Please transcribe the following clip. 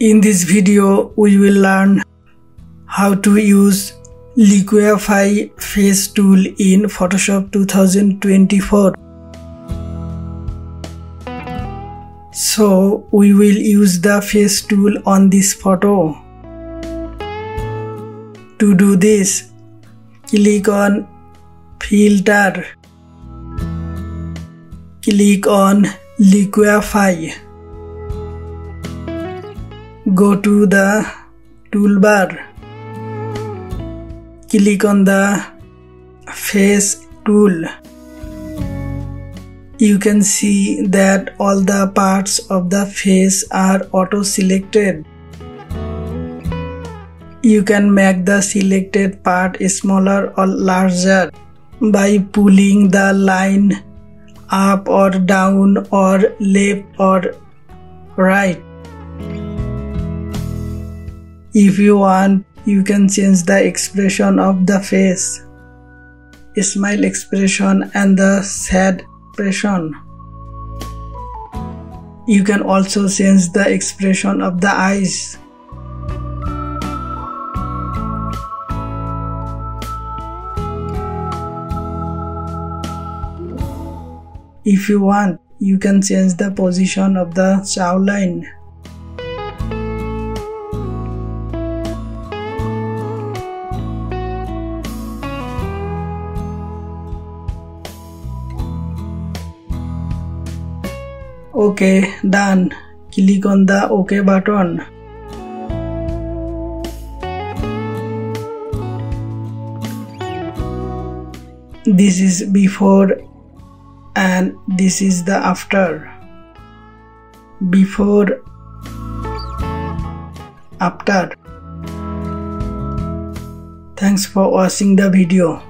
In this video, we will learn how to use Liquify Face tool in Photoshop 2024. So, we will use the face tool on this photo. To do this, click on Filter. Click on Liquify go to the toolbar. Click on the face tool. You can see that all the parts of the face are auto selected you can make the selected part smaller or larger by pulling the line up or down or left or right if you want, you can change the expression of the face, smile expression and the sad expression. You can also change the expression of the eyes. If you want, you can change the position of the jawline. Okay done click on the ok button this is before and this is the after before after thanks for watching the video